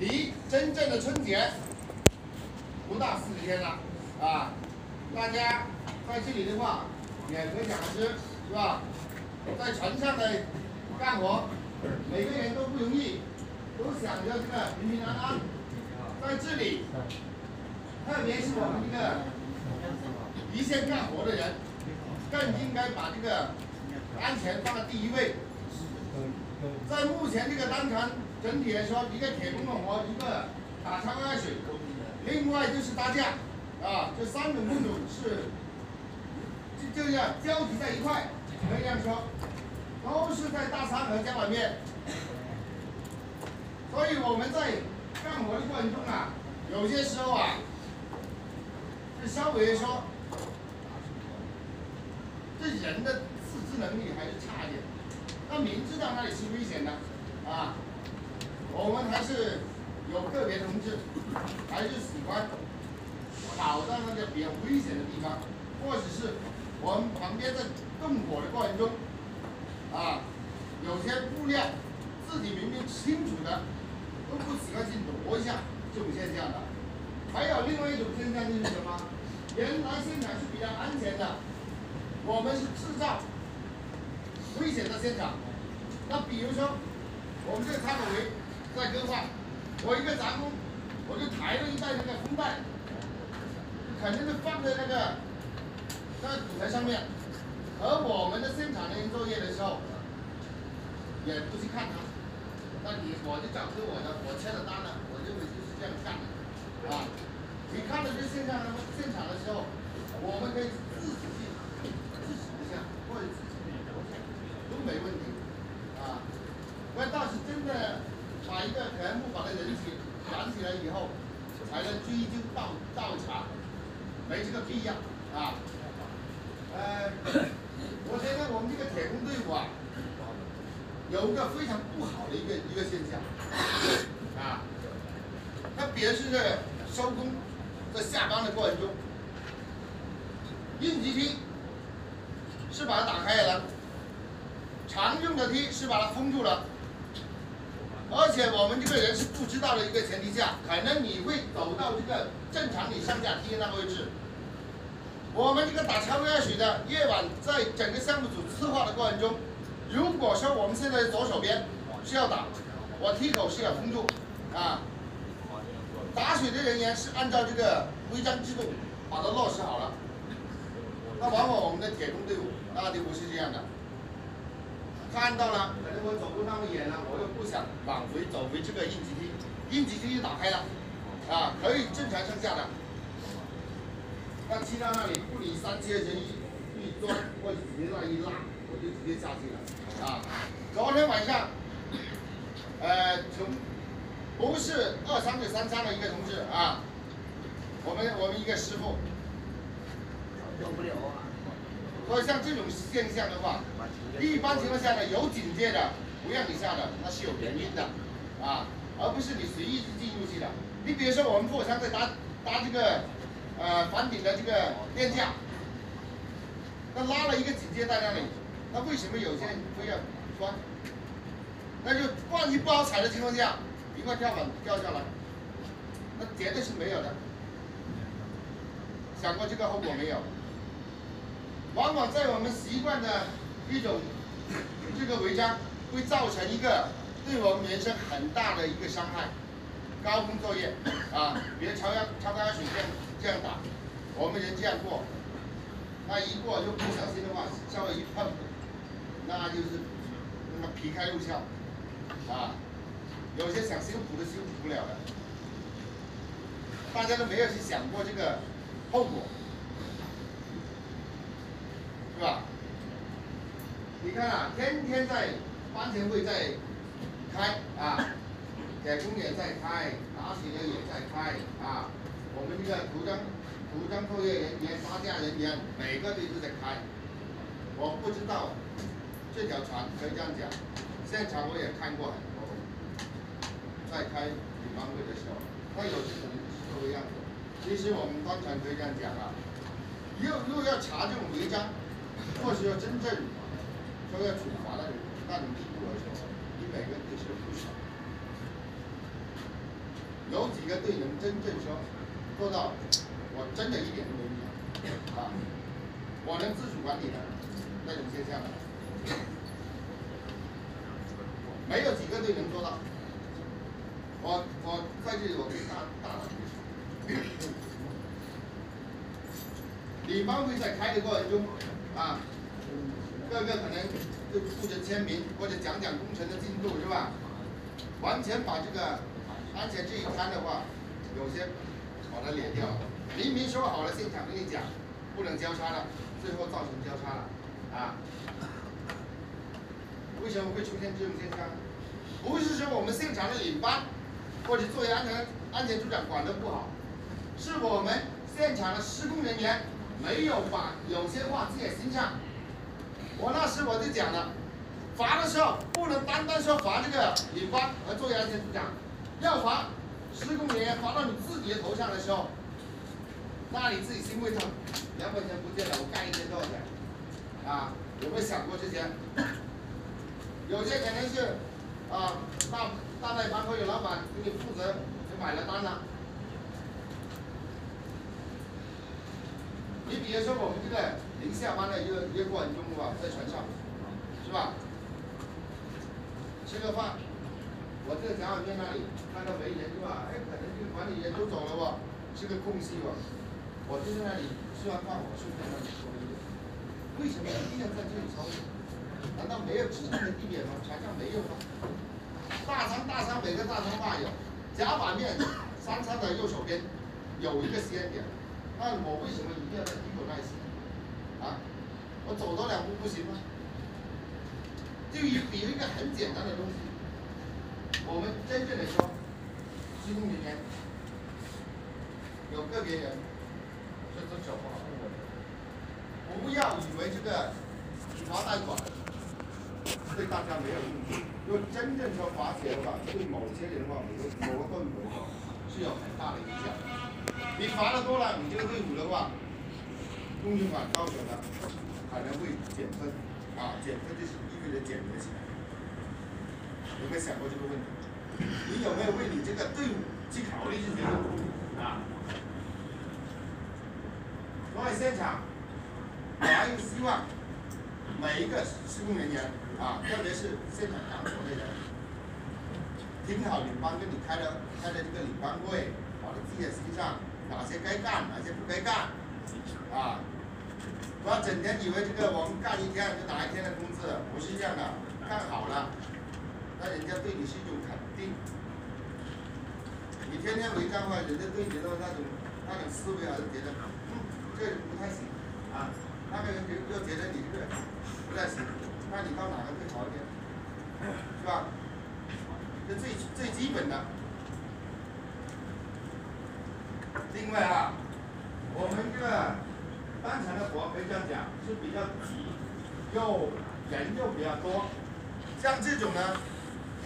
离真正的春节不到四十天了啊！大家在这里的话也可想而知，是吧？在船上的干活，每个人都不容易，都想着这个平平安安。在这里，特别是我们这个一线干活的人，更应该把这个安全放在第一位。在目前这个单船整体来说，一个铁工的活，一个打超压水，另外就是搭架，啊，这三种工种是就就要交集在一块，可以这样说，都是在大仓和甲板面。所以我们在干活的过程中啊，有些时候啊，是稍微说，这人的自制能力还是差一点。他明知道那里是危险的，啊，我们还是有个别同志，还是喜欢跑到那个比较危险的地方，或者是我们旁边在动火的过程中，啊，有些物料自己明明清楚的，都不喜欢去挪一下这种现象的。还有另外一种现象就是什么？原来现场是比较安全的，我们是制造。危险的现场，那比如说，我们这个插口围在更换，我一个杂工，我就抬了一袋那个风袋，肯定是放在那个那个土台上面，而我们的现场人员作业的时候，也不去看它，那你我就找出我的，我签了单了，我认为就是这样干的，啊，你看到这现象现场的时候，我们可以自省一下，或者。没问题，啊，那倒是真的把一个全部把它人起燃起来以后，才能追究到到查，不一样啊。呃，我觉得我们这个铁工队伍啊，有一个非常不好的一个一个现象，啊，特别是在收工在下班的过程中，应急梯是把它打开了。常用的梯是把它封住了，而且我们这个人是不知道的一个前提下，可能你会走到这个正常你上下梯的那个位置。我们这个打超压水的夜晚，在整个项目组策划的过程中，如果说我们现在左手边是要打，我踢口是要封住，啊，打水的人员是按照这个规章制度把它落实好了。那往往我们的铁工队伍那就不是这样的。看到了，可能我走路那么远了，我又不想往回走回这个应急梯，应急梯就打开了，啊，可以正常上下的。那去到那里，不理三七二十一，一钻或者直接那一拉，我就直接下去了，啊。昨天晚上，呃，从不是二三的三三的一个同志啊，我们我们一个师傅，受不了啊。所以像这种现象的话。一般情况下呢，有警戒的不让你下的，那是有原因的，啊，而不是你随意进入去的。你比如说我们破仓在搭搭这个呃房顶的这个电架，那拉了一个警戒在那里，那为什么有些人非要钻？那就万一不好踩的情况下，一块跳板掉下来，那绝对是没有的。想过这个后果没有？往往在我们习惯的。一种这个违章会造成一个对我们人生很大的一个伤害。高空作业啊，别超压超高压水这样这样打，我们人这样过，那一过就不小心的话，稍微一碰，那就是那么皮开肉绽啊。有些想修补都修补不了的，大家都没有去想过这个后果，是吧？你看啊，天天在班前会在开啊，铁工也在开，打水的也在开啊，我们这个涂装涂装作业人员、搭架人员，每个队都在开。我不知道这条船可以这样讲，现场我也看过很多，在开领班会的时候，会有这种这个样子。其实我们当船可以这样讲啊，又又要查这种违章，或是要真正。说要处罚的人那种地步来说，你每个人都是不少。有几个队能真正说做到，我真的一点都没影响啊，我能自主管理的那种现象，没有几个队能做到。我我在这里我可以大大胆的说，领班会在开的过程中啊，各个可能就负责签名或者讲讲工程的进度是吧？完全把这个安全这一摊的话，有些把它裂掉了。明明说好了现场跟你讲，不能交叉了，最后造成交叉了啊！为什么会出现这种现象？不是说我们现场的领班或者作为安全安全组长管得不好，是我们现场的施工人员没有把有些话记在心上。我那时我就讲了。罚的时候不能单单说罚这个领班和作业安全组长，要罚施工人员罚到你自己的头上的时候，那你自己心会痛。两块钱不见了，我干一天多少钱？啊，有没有想过这些？有些可能是啊，大大卖盘会有老板给你负责，就买了单了。你比如说我们这个临下班的一个一个过程中啊，在船上，是吧？吃个饭，我这个甲板面那里看到没人是吧？哎，可能这个管理员都走了吧，是个空隙吧。我就在那里吃完饭，我顺便那里说一句：为什么一定要在这里操作？难道没有指定的地点吗？船上没有吗？大仓大仓每个大仓大有，甲板面三仓的右手边有一个实验点，那我为什么一定要在门口那里？啊，我走多两步不行吗？就以比一个很简单的东西，我们真正的说，施工人员有个别人是遵守不好部门的，不要以为这个罚贷款对大家没有用处，如果真正说罚钱的话，对某些人的话，某某个队伍的话是有很大的影响。你罚的多了，你这个队伍的话，公检法高手的可能会减分，啊，减分就是。意味着减得起来，有没有想过这个问题？你有没有为你这个队伍去考虑这些问题啊？在现场，我还希望每一个施工人员啊，特别是现场干活的人，听好领班跟你开的开的这个领班会，把它记在心上，哪些该干，哪些不该干，啊。不要整天以为这个我们干一天就拿一天的工资，不是这样的。干好了，那人家对你是一种肯定。你天天没干话，人家对你的那种那种思维还是觉得，这个不太行啊。那个人又又觉得你这个不太行，那你到哪个会好一点？是吧？这最最基本的。另外啊，我们这个。当前的活可以这样讲，是比较急，又人又比较多，像这种呢，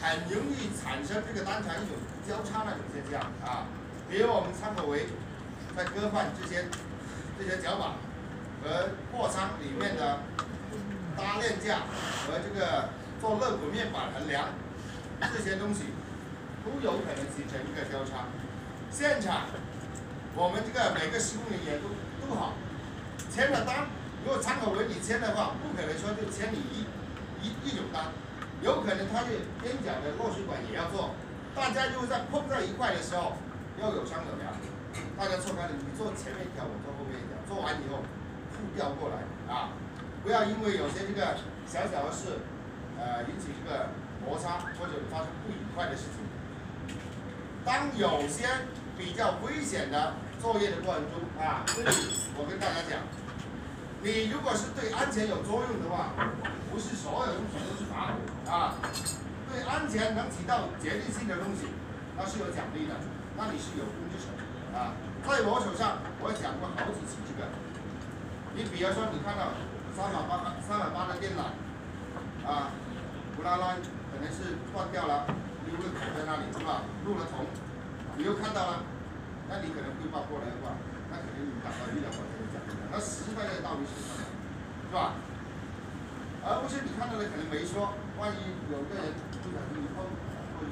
很容易产生这个当前一种交叉那种现象啊。比如我们参考为在更换之间这些脚板和货舱里面的搭链架和这个做肋骨面板横梁这些东西，都有可能形成一个交叉。现场我们这个每个施工人员都都好。签了单，如果参考为你签的话，不可能说就签你一一一种单，有可能他就边角的落水管也要做，大家就在碰在一块的时候要有商有量，大家错开了，你做前面一条，我做后面一条，做完以后互调过来啊，不要因为有些这个小小的事，呃引起这个摩擦或者发生不愉快的事情。当有些比较危险的作业的过程中啊，这里我跟大家讲。你如果是对安全有作用的话，不是所有东西都是罚啊。对安全能起到决定性的东西，那是有奖励的，那你是有工具手啊。在我手上，我讲过好几次这个。你比如说，你看到三百八三百八的电缆啊，乌拉拉可能是断掉了，有个口在那里是吧？漏了虫，你又看到了，那你可能汇报过来的话，那肯定你达到一两块钱的。那实实在在道理是什么？是吧？而不是你看到的可能没说，万一有个人不小心一碰，或者